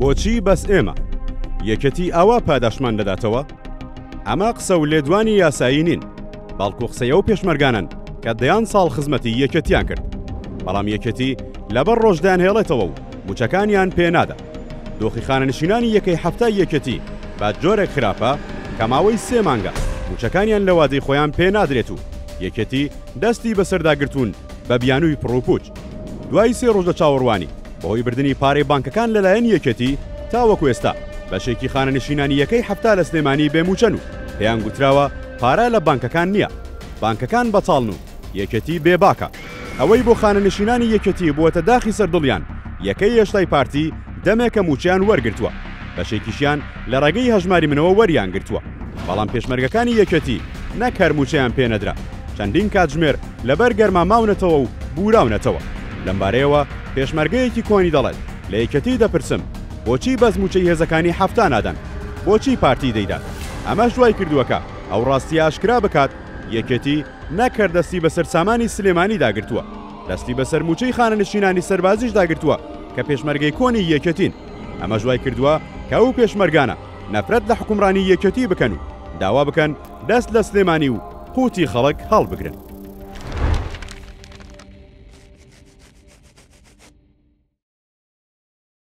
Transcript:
بۆچی بەس ئێمە؟ یەکێتی ئاوا پاداشتمان دەداتەوە؟ ئەمە قسە و لێدوانی یاسایی نین، بەڵکو قسەی ئەو پێشمەرگانەن کە دەیان ساڵ خزمەتی یەکێتیان کرد، بەڵام یەکێتی لەبەر ڕۆژ دەیانهێڵێتەوە و مووچەکانیان پێ نادات. دۆخی خانەنشینانی یەکەی حەفتای یەکێتی بە جۆرێک خراپە کە ماوەی سێ مانگە مووچەکانیان لە وادەی خۆیان پێ نادرێت و یەکێتی دەستی بەسەردا گرتوون بە بیانووی پڕوپووچ. دوای سێ ڕۆژ لە چاوەڕوانی، بەهۆی بردنی پارەی بانکەکان لەلایەن یەکێتی، تاوەکو ئێستا بەشێکی خانەنشینانی یەکەی حەفتا لە سلێمانی بێ مووچەن و پێیان گوتراوە پارە لە بانکەکان نییە، بانکەکان بەتاڵن و یەکێتی بێباکە. ئەوەی بۆ خانەنشینانی یەکێتی بووەتە داخی سەر دڵیان، یەکەی هێشتای پارتی دەمێکە مووچەیان وەرگرتووە، بەشێکیشیان لە ڕێگەی هەژماری منەوە وەریانگرتووە، بەڵام پێشمەرگەکانی یەکێتی نەک هەر مووچەیان پێنەدرا، چەندین کاتژمێر لەبەر گەرما ماونەتەوە و بوراونەتەوە. لەمبارەیەوە پێشمەرگەیەکی کۆنی دەڵێت، لە یەکێتی دەپرسم بۆچی بەس موچەی هێزەکانی حەفتا نادەن؟ بۆچی پارتی دەیدات؟ ئەمەش وایکردوە کە ئەو راستیە ئاشکرا بکات، یەکێتی نەک هەر دەستی بەسەر سامانی سلێمانیدا گرتوە، دەستی بەسەر موچەی خانەنشینانی سەربازیشدا گرتوە کە پێشمەرگەی کۆنی یەکێتین. ئەمەش وایکردوە کە ئەو پێشمەرگانە نەفرەت لە حوکمڕانی یەکێتی بکەن و داوا بکەن، دەست لە سلێمانی و قوتی خەڵک هەڵبگرن.